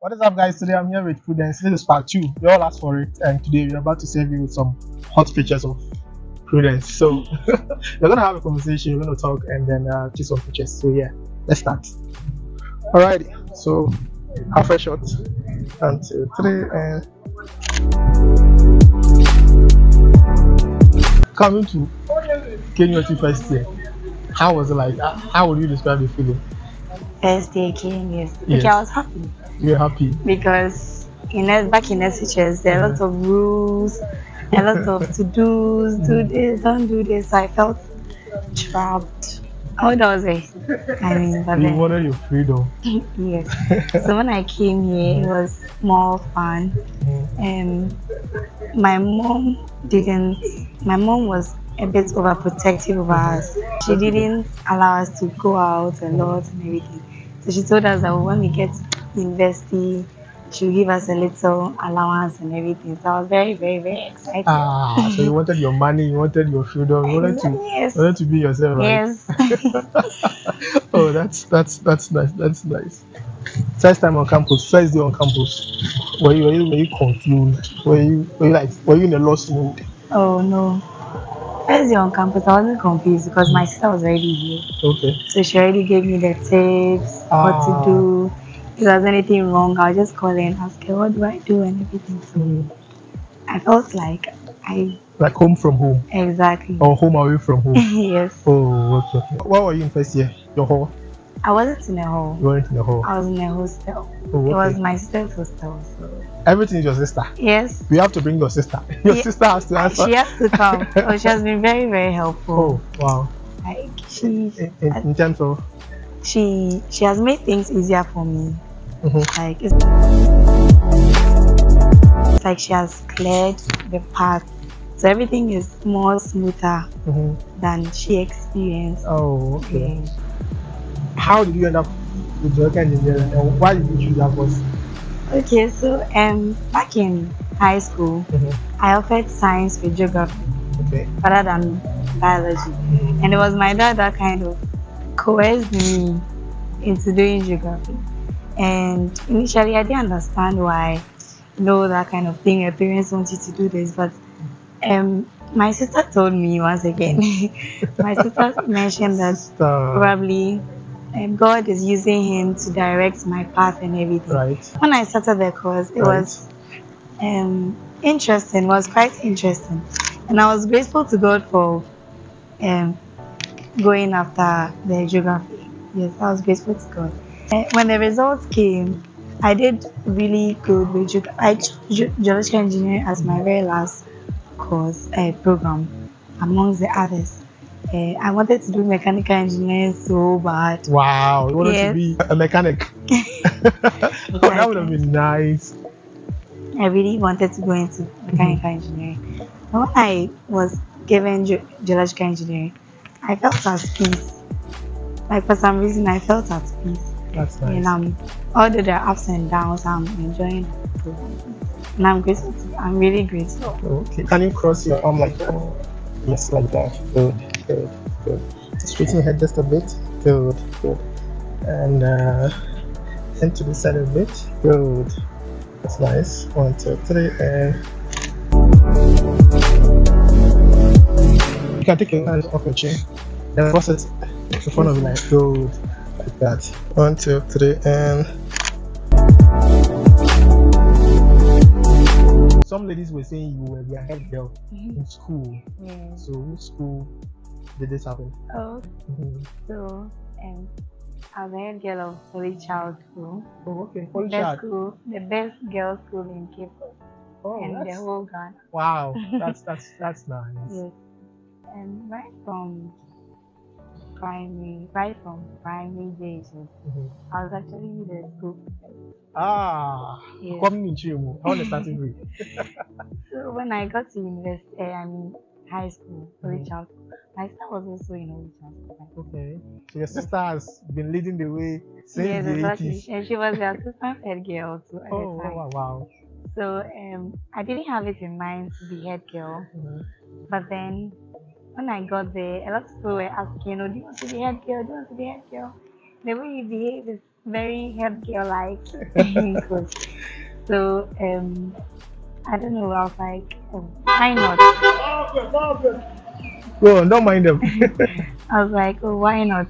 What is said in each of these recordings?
What is up, guys? Today I'm here with Prudence. This is part two. You all asked for it, and today we're about to serve you with some hot pictures of Prudence. So we're gonna have a conversation, we're gonna talk, and then uh, take some pictures. So yeah, let's start. Alrighty. So half a shot, one, two, three, and coming to KNUST first year. How was it like? How would you describe the feeling? First day came, yes. Yes. Okay, I was happy You're happy. because in S- back in SHS there are lots uh-huh. of rules, a lot of to do's, do mm. this, don't do this. I felt trapped. How was it. I mean, but You then, wanted your freedom. yes. So when I came here, it was more fun. And my mom didn't. My mom was a bit overprotective of us. She didn't allow us to go out a lot and everything. So she told us that when we get university, she'll give us a little allowance and everything. So I was very, very, very excited. Ah, so you wanted your money, you wanted your freedom, you wanted to, yes. wanted to be yourself, right? Yes. oh, that's that's that's nice. That's nice. First time on campus, first day on campus. Were you were you, were you confused? Were you were you like were you in a lost mood? oh no. Day on campus, I wasn't confused because my sister was already here. Okay. So she already gave me the tips, Ah. what to do. If there's anything wrong, I'll just call her and ask her, what do I do and everything. So Mhm. I felt like I Like home from home exactly. or home away from home. yes. oh, okay. What were you in first year? Your hall? I wasn't in a hall. You weren't in a hall. I was in a hostel. Oh, It was my sister's hostel. So Everything is your sister. yes. We have to bring your sister. Your Yeah. sister has to answer. She has to come. oh, she has been very, very helpful. Oh, wow. Like she In, in, in terms of. she she has made things easier for me. Mhm. Like it's, it's like she has cleared the path. So everything is more smoother mhm. than she experienced. Oh, okay. Yeah. How did you end up with geography engineering and why did you choose that course? Okay, so um back in high school Mhm. I offered science with geography Okay. rather than biology. And it was my dad that kind of coerced me into doing geography. And initially, I didn't understand why, you know, that kind of thing. Your parents want you to do this, but um, my sister told me once again. my sister mentioned that probably um, God is using him to direct my path and everything. right. When I started the course, it Right. was um, interesting. Was quite interesting, and I was grateful to God for um, going after the geography. Yes, I was grateful to God. When the results came, I did really good with geog- I chose ge- geological engineering as my very last course uh, program amongst the others. Uh, I wanted to do mechanical engineering so bad. Wow. You wanted to be a mechanic. oh, that would have been nice. I really wanted to go into mechanical engineering. But when I was given ge- geological engineering, I felt at peace. Like for some reason, I felt at peace. That's nice. And nice. um, although there are ups and downs, I'm enjoying it. And I'm grateful. To, I'm really grateful. Okay. Can you cross your arm like that? Yes, like that. Good, good, good. Straighten your head just a bit. Good, good. And uh, and to the side a bit. Good. That's nice. One, two, three, and. You can take your hand off your chin and cross it in front of you like good, like that. One, two, three, and. Some ladies were saying you were their head girl in school. Yeah. So which school did this happen? Oh, Mhm. so um, I was a head girl of Holy Child School. Oh, okay. The Holy best child. school, the best girls' school in Cape Coast Oh, and the whole Ghana. wow. That's that's that's nice. Yes. And right from primary, right from primary days, Mhm. I was actually the school. Ah, Yes. coming in Chimu. The starting grade? So when I got to university, I mean high school, early Mhm. childhood, my sister was also in early childhood. Okay. So your sister has been leading the way since Yes, the exactly. 80s. And she was the assistant head girl too at Oh, the time. wow, wow. So um, I didn't have it in mind to be head girl, Mhm. but then when I got there, a lot of people were asking, "Oh, do you want to be head girl? Do you want to be head girl?" The way you behave is very head girl like. so um, I don't know. I was like, um, why not? Go on, don't mind them. I was like, oh, why not?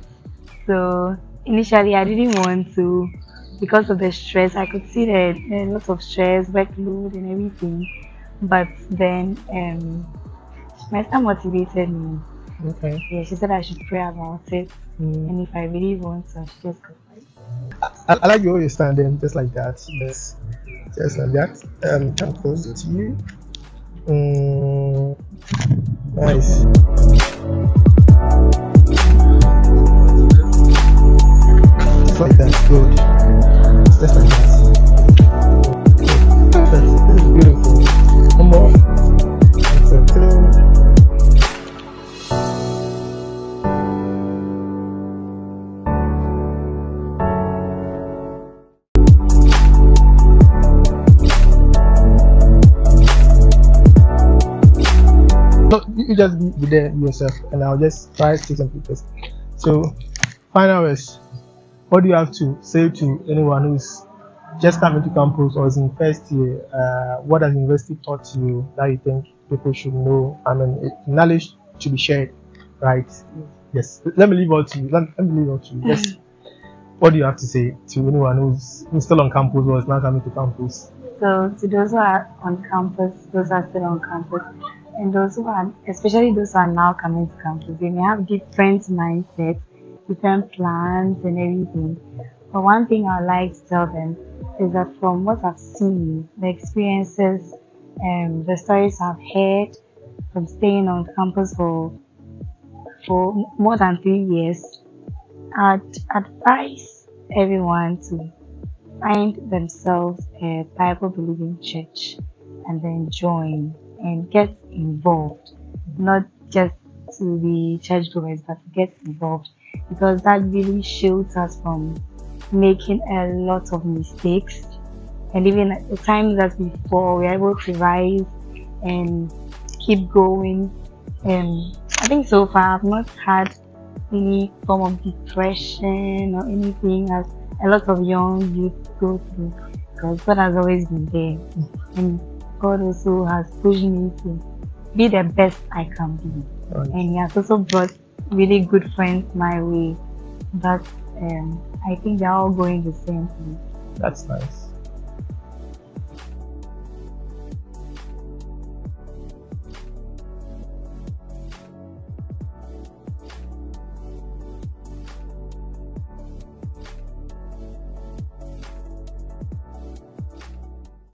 So initially, I didn't want to because of the stress. I could see that lots of stress, workload, and everything. But then, um, my son motivated me. okay. Yeah, she said I should pray about it, Mm. and if I really want to, I should just go. I, I like you stand there, just like that. Yes. Just like that. Um, come closer to you. Mm, nice. Like that. Good. Just like that. You just be, there yourself, and I'll just try to take some pictures. So, final words. What do you have to say to anyone who's just coming to campus or is in first year? Uh, what has university taught you that you think people should know? I mean, knowledge should be shared, right? Yes. Let me leave all to you. Let, let me leave all to you. Yes. What do you have to say to anyone who's, who's still on campus or is now coming to campus? So to those who are on campus, those who are still on campus, and those who are, especially those who are now coming to campus, they may have different mindsets, different plans, and everything. But one thing I would like to tell them is that from what I've seen, the experiences, and the stories I've heard from staying on campus for for more than three years, I'd advise everyone to find themselves a Bible believing church and then join and get involved. Not just to be churchgoers, but to get involved because that really shields us from making a lot of mistakes. And even at the times that we fall, we're able to rise and keep going. And I think so far I've not had any form of depression or anything as a lot of young youth go through because God has always been there and God also has pushed me to be the best I can be Right. and He has also brought really good friends my way but um, I think they're all going the same place. That's nice.